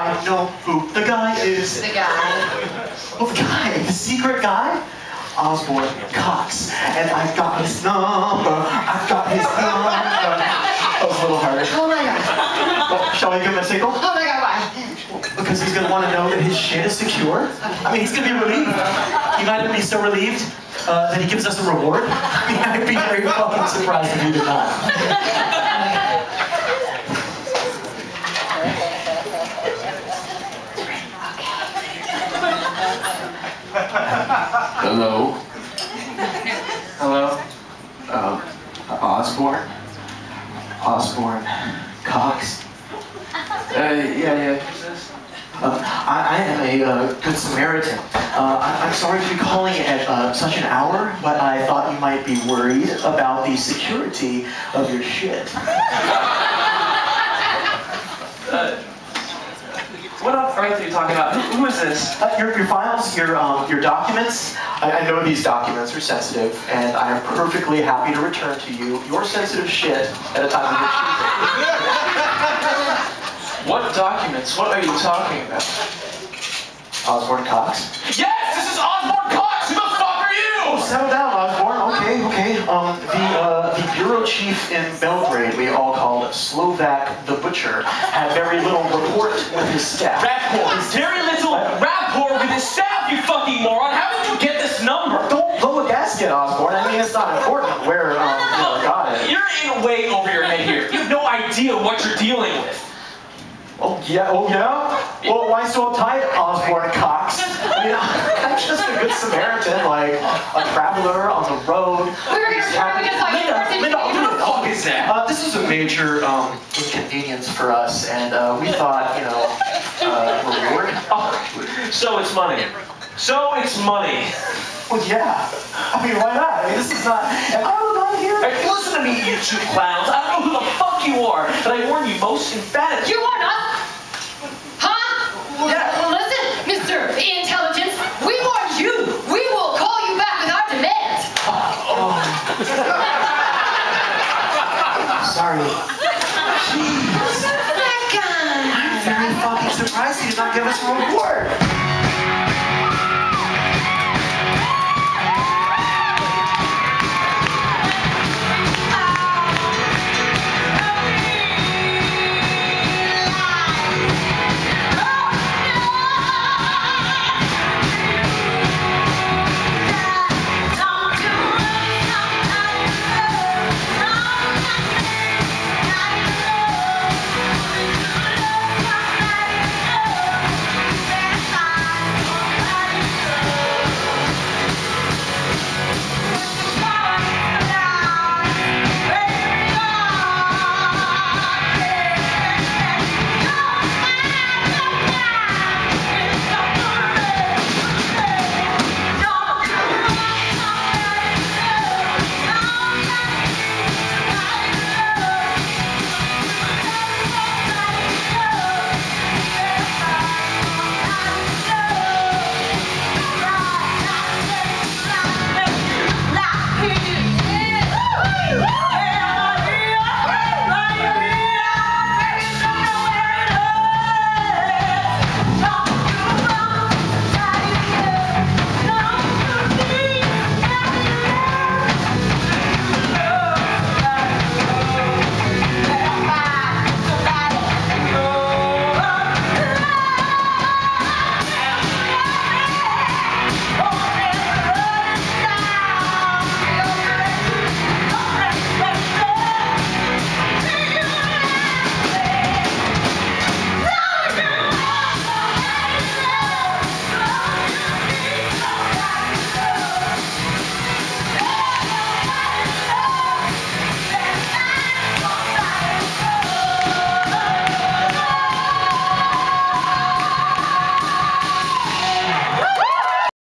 I know who the guy is. The guy. Well, the guy, the secret guy? Osborne Cox. And I've got his number. I've got his number. Oh, it's a little harder. Oh my god. Well, shall I give him a signal? Oh my god, why? Because he's gonna want to know that his shit is secure. I mean, he's gonna be relieved. He might be so relieved uh, that he gives us a reward. I mean, I'd be very fucking surprised if he did not. Hello, Hello, uh, Osborne. Osborne Cox. Uh, yeah, yeah. Uh, I, I am a uh, good Samaritan. Uh, I, I'm sorry to be calling at uh, such an hour, but I thought you might be worried about the security of your shit. What on earth are you talking about? Who, who is this? Uh, your, your files, your, um, your documents, I, I know these documents are sensitive, and I am perfectly happy to return to you your sensitive shit at a time of your choosing. What documents? What are you talking about? Osborne Cox. Yes, this is Osborne Cox. Who the fuck are you? Settle down, Osborne. Okay, okay. Um, the, uh, the bureau chief in Belgrade, we all called Slovak the Butcher, had very little rapport with his staff. Rapport. Very little rapport with his staff, you fucking moron. How did you get this number? Don't blow a gasket, Osborne. I mean, it's not important where, um, you know, got it. You're in way over your head here. You have no idea what you're dealing with. Oh, yeah, oh, yeah? Well, why so uptight, Osborne Cox? I mean, I'm just a good Samaritan, like a traveler on the road. We were gonna try to get like Linda, Linda, I'll do it. What the fuck is that? Uh, this is a major um, inconvenience for us, and uh, we thought, you know, uh, reward. Oh, so it's money. So it's money. Well, yeah. I mean, why not? I mean, this is not. Am I alone here? Hey, listen to me, you two clowns. I don't know who the fuck you are, but I warn you most emphatically. You are not. Huh? Yeah. Well, listen, Mr. Intelligence, we warn you. We will call you back with our demands. Sorry. Jeez. I'm very fucking surprised he did not give us a reward.